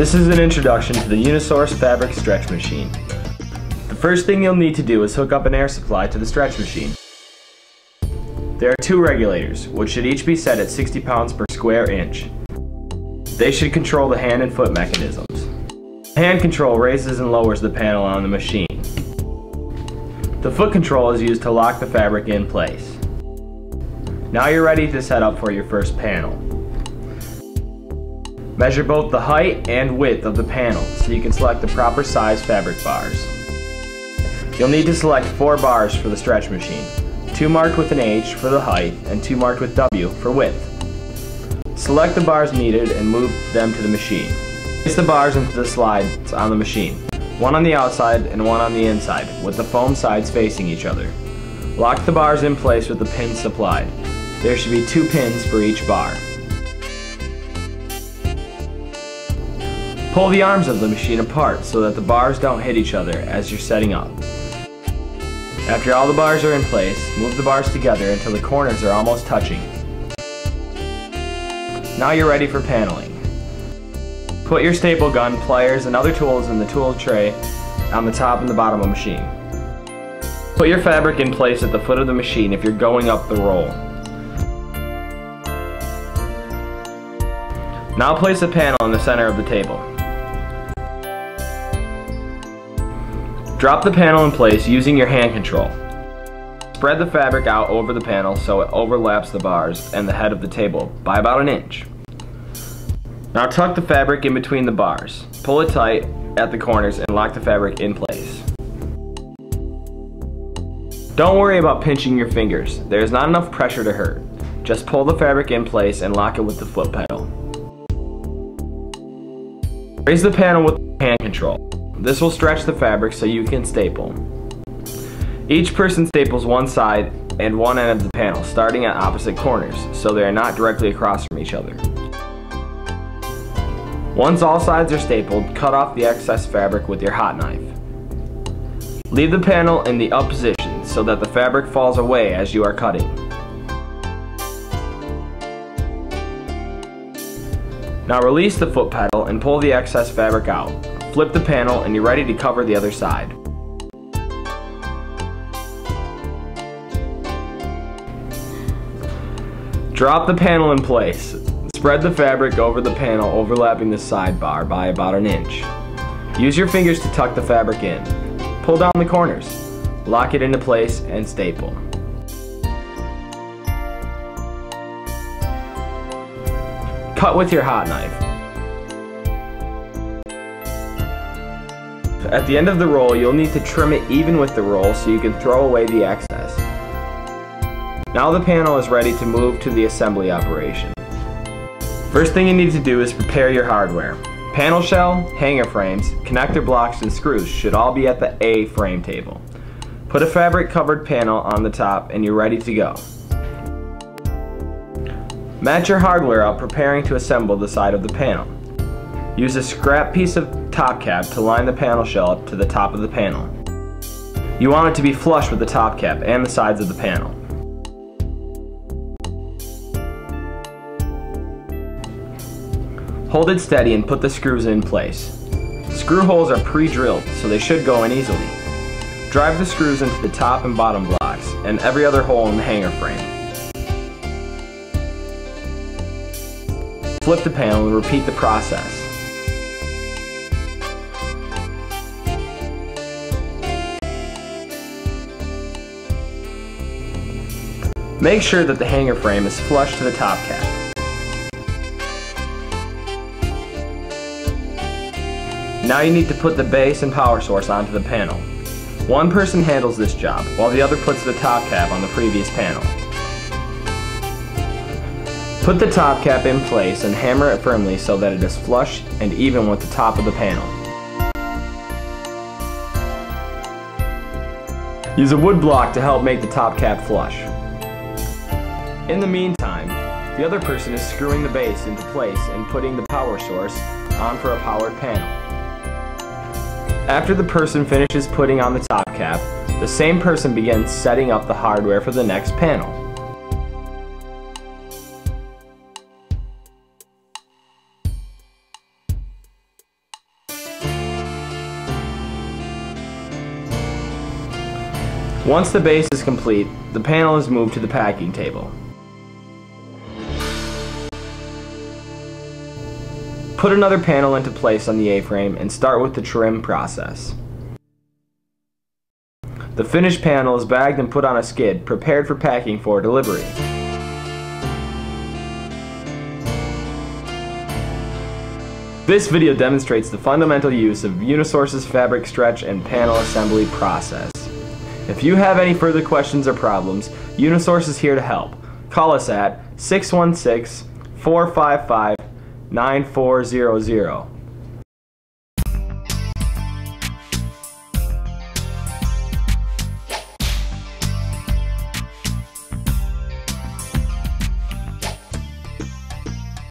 This is an introduction to the Unisource Fabric Stretch Machine. The first thing you'll need to do is hook up an air supply to the stretch machine. There are two regulators, which should each be set at 60 pounds per square inch. They should control the hand and foot mechanisms. Hand control raises and lowers the panel on the machine. The foot control is used to lock the fabric in place. Now you're ready to set up for your first panel. Measure both the height and width of the panel so you can select the proper size fabric bars. You'll need to select four bars for the stretch machine, two marked with an H for the height and two marked with W for width. Select the bars needed and move them to the machine. Place the bars into the slides on the machine, one on the outside and one on the inside, with the foam sides facing each other. Lock the bars in place with the pins supplied. There should be two pins for each bar. Pull the arms of the machine apart so that the bars don't hit each other as you're setting up. After all the bars are in place, move the bars together until the corners are almost touching. Now you're ready for paneling. Put your staple gun, pliers, and other tools in the tool tray on the top and the bottom of the machine. Put your fabric in place at the foot of the machine if you're going up the roll. Now place a panel in the center of the table. Drop the panel in place using your hand control. Spread the fabric out over the panel so it overlaps the bars and the head of the table by about an inch. Now tuck the fabric in between the bars. Pull it tight at the corners and lock the fabric in place. Don't worry about pinching your fingers. There is not enough pressure to hurt. Just pull the fabric in place and lock it with the foot pedal. Raise the panel with hand control. This will stretch the fabric so you can staple. Each person staples one side and one end of the panel, starting at opposite corners, so they are not directly across from each other. Once all sides are stapled, cut off the excess fabric with your hot knife. Leave the panel in the up position so that the fabric falls away as you are cutting. Now release the foot pedal and pull the excess fabric out. Flip the panel and you're ready to cover the other side. Drop the panel in place. Spread the fabric over the panel overlapping the sidebar by about an inch. Use your fingers to tuck the fabric in. Pull down the corners. Lock it into place and staple. Cut with your hot knife. At the end of the roll, you'll need to trim it even with the roll so you can throw away the excess. Now the panel is ready to move to the assembly operation. First thing you need to do is prepare your hardware. Panel shell, hanger frames, connector blocks, and screws should all be at the A frame table. Put a fabric covered panel on the top and you're ready to go. Match your hardware up preparing to assemble the side of the panel. Use a scrap piece of top cap to line the panel shell up to the top of the panel. You want it to be flush with the top cap and the sides of the panel. Hold it steady and put the screws in place. Screw holes are pre-drilled, so they should go in easily. Drive the screws into the top and bottom blocks, and every other hole in the hanger frame. Flip the panel and repeat the process. Make sure that the hanger frame is flush to the top cap. Now you need to put the base and power source onto the panel. One person handles this job, while the other puts the top cap on the previous panel. Put the top cap in place and hammer it firmly so that it is flush and even with the top of the panel. Use a wood block to help make the top cap flush. In the meantime, the other person is screwing the base into place and putting the power source on for a powered panel. After the person finishes putting on the top cap, the same person begins setting up the hardware for the next panel. Once the base is complete, the panel is moved to the packing table. Put another panel into place on the A-frame and start with the trim process. The finished panel is bagged and put on a skid, prepared for packing for delivery. This video demonstrates the fundamental use of Unisource's fabric stretch and panel assembly process. If you have any further questions or problems, Unisource is here to help. Call us at 616 455 9400.